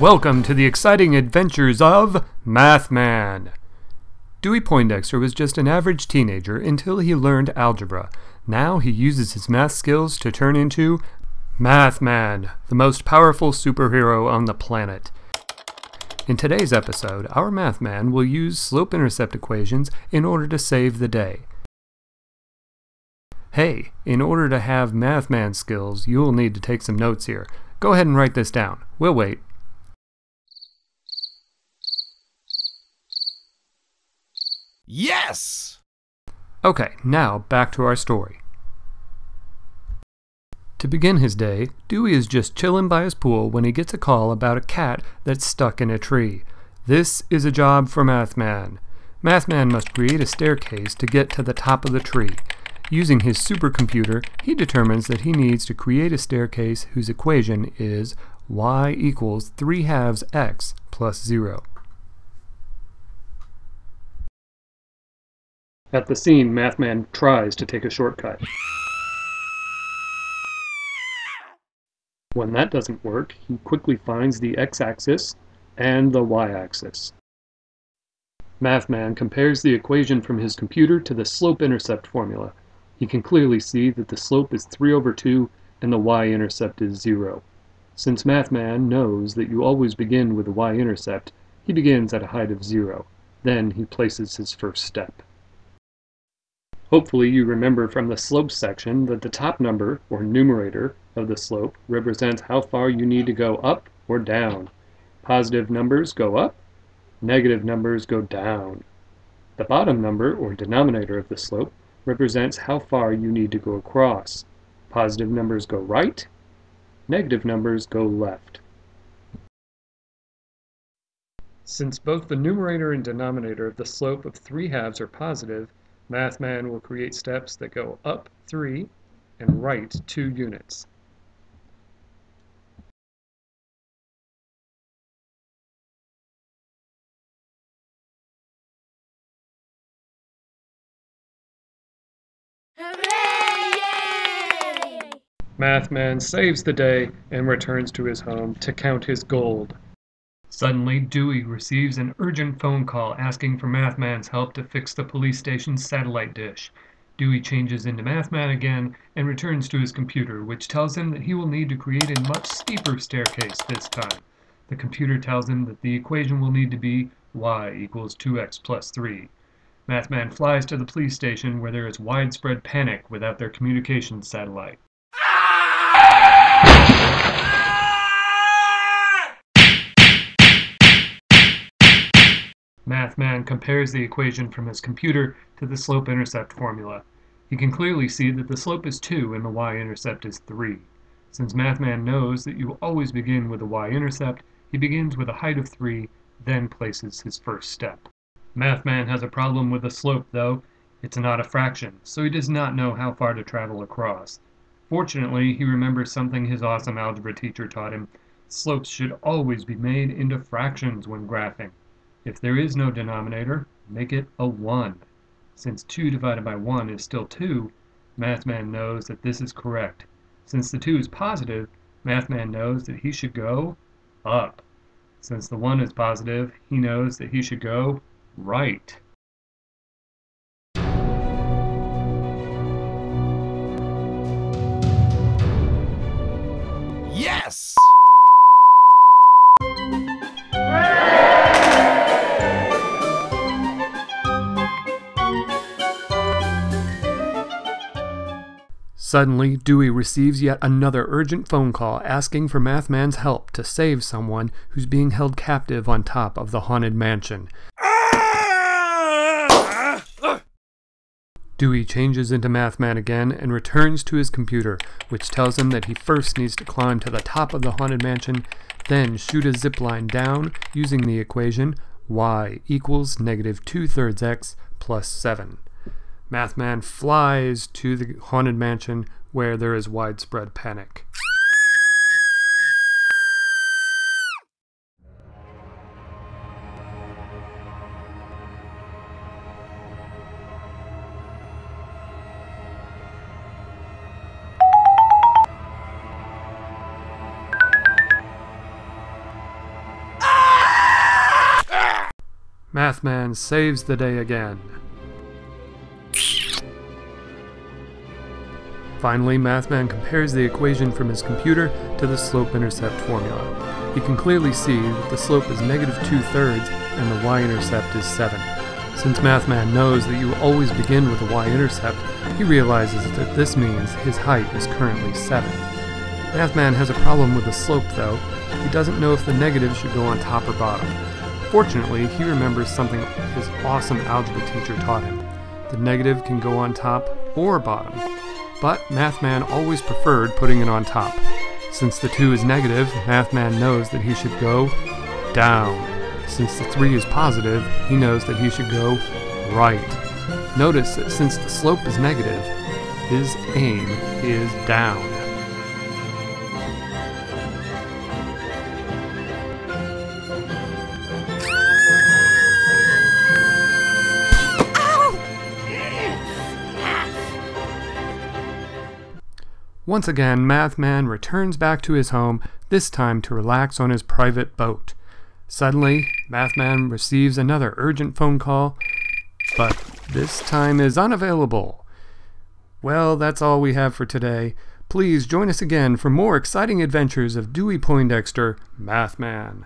Welcome to the exciting adventures of Mathman. Dewey Poindexter was just an average teenager until he learned algebra. Now he uses his math skills to turn into Mathman, the most powerful superhero on the planet. In today's episode, our Mathman will use slope-intercept equations in order to save the day. Hey, in order to have Mathman skills, you'll need to take some notes here. Go ahead and write this down. We'll wait. Yes! Okay, now back to our story. To begin his day, Dewey is just chillin' by his pool when he gets a call about a cat that's stuck in a tree. This is a job for Mathman. Mathman must create a staircase to get to the top of the tree. Using his supercomputer, he determines that he needs to create a staircase whose equation is y equals 3 halves x plus 0. At the scene, Mathman tries to take a shortcut. When that doesn't work, he quickly finds the x-axis and the y-axis. Mathman compares the equation from his computer to the slope-intercept formula. He can clearly see that the slope is 3 over 2 and the y-intercept is 0. Since Mathman knows that you always begin with the y-intercept, he begins at a height of 0. Then he places his first step. Hopefully you remember from the slope section that the top number, or numerator, of the slope represents how far you need to go up or down. Positive numbers go up, negative numbers go down. The bottom number, or denominator of the slope, represents how far you need to go across. Positive numbers go right, negative numbers go left. Since both the numerator and denominator of the slope of 3 halves are positive, Mathman will create steps that go up 3 and right 2 units. Hooray! Mathman saves the day and returns to his home to count his gold. Suddenly, Dewey receives an urgent phone call asking for Mathman's help to fix the police station's satellite dish. Dewey changes into Mathman again and returns to his computer, which tells him that he will need to create a much steeper staircase this time. The computer tells him that the equation will need to be y equals 2x plus 3. Mathman flies to the police station where there is widespread panic without their communications satellite. Mathman compares the equation from his computer to the slope-intercept formula. He can clearly see that the slope is 2 and the y-intercept is 3. Since Mathman knows that you always begin with the y-intercept, he begins with a height of 3, then places his first step. Mathman has a problem with the slope, though. It's not a fraction, so he does not know how far to travel across. Fortunately, he remembers something his awesome algebra teacher taught him. Slopes should always be made into fractions when graphing. If there is no denominator, make it a 1. Since 2 divided by 1 is still 2, Mathman knows that this is correct. Since the 2 is positive, Mathman knows that he should go up. Since the 1 is positive, he knows that he should go right. Suddenly, Dewey receives yet another urgent phone call asking for Mathman's help to save someone who's being held captive on top of the haunted mansion. Dewey changes into Mathman again and returns to his computer, which tells him that he first needs to climb to the top of the haunted mansion, then shoot a zip line down using the equation y equals negative 2 thirds x plus 7. Mathman flies to the haunted mansion where there is widespread panic. Mathman saves the day again. Finally, Mathman compares the equation from his computer to the slope-intercept formula. He can clearly see that the slope is negative two-thirds and the y-intercept is 7. Since Mathman knows that you always begin with a y-intercept, he realizes that this means his height is currently 7. Mathman has a problem with the slope though. He doesn't know if the negative should go on top or bottom. Fortunately, he remembers something his awesome algebra teacher taught him. The negative can go on top or bottom. But Mathman always preferred putting it on top. Since the 2 is negative, Mathman knows that he should go down. Since the 3 is positive, he knows that he should go right. Notice that since the slope is negative, his aim is down. Once again, Mathman returns back to his home, this time to relax on his private boat. Suddenly, Mathman receives another urgent phone call, but this time is unavailable. Well, that's all we have for today. Please join us again for more exciting adventures of Dewey Poindexter, Mathman.